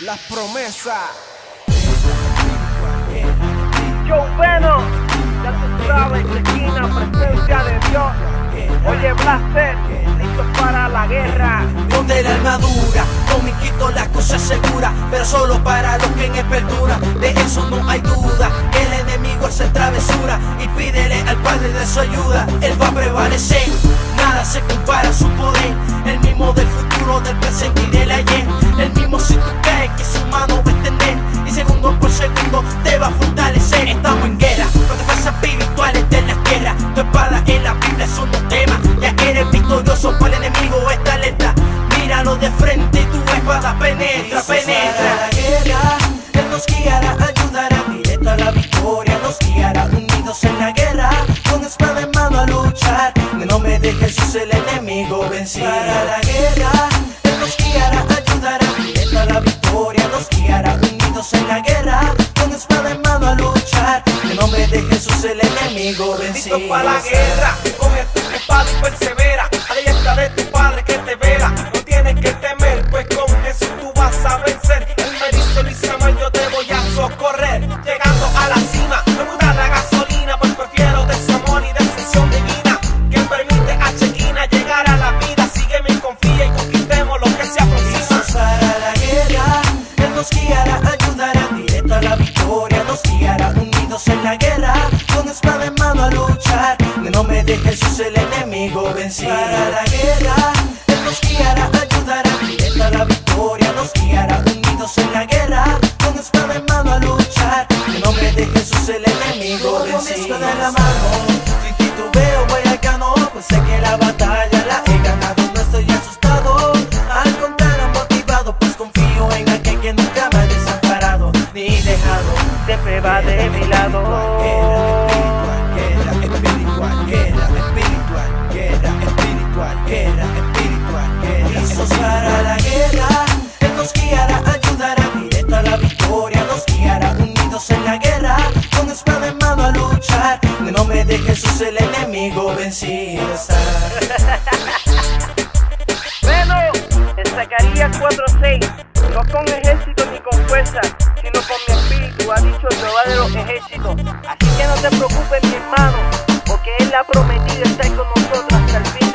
las promesas. Joe Bueno, ya tú sabes, esquina, presencia de Dios. Oye, Blaster, listo para la guerra. Ponte la armadura, quito la cosa segura, pero solo para los que en él perdura. De eso no hay duda, que el enemigo hace travesura y pídele al Padre de su ayuda. Él va a prevalecer, nada se compara a su poder. El mismo del futuro, del presente y del ayer. El mismo si tú Estamos en guerra con defensas espirituales de la tierra. Tu espada en la Biblia son dos temas. Ya eres victorioso por el enemigo esta letra. Míralo de frente, tu espada penetra, penetra. la guerra, Él nos guiará, ayudará directo a la victoria. Nos guiará unidos en la guerra, con espada en mano a luchar. En nombre de Jesús el enemigo vencido. Para la guerra, enemigo vencido. Para la guerra, coge tu espada y persevera. Alienta de tu padre que te vela. No tienes que temer, pues con Jesús tú vas a vencer. Nombre de Jesús el enemigo. Vencido. Para la guerra, Él nos guiará, ayudará. A la victoria, nos guiará. Unidos en la guerra, con espada en mano a luchar, en nombre de Jesús el enemigo. Vencido. Con mi espada en la mano, si titubeo voy al cano, pues sé que la batalla la he ganado, no estoy asustado, al contrario motivado, pues confío en aquel que nunca me ha desamparado ni dejado. Siempre va de mi lado. El enemigo vencido está. Bueno, en Zacarías 4:6, no con ejército ni con fuerza, sino con mi espíritu, ha dicho Jehová de los ejércitos. Así que no te preocupes, mi hermano, porque Él ha prometido estar con nosotros hasta el fin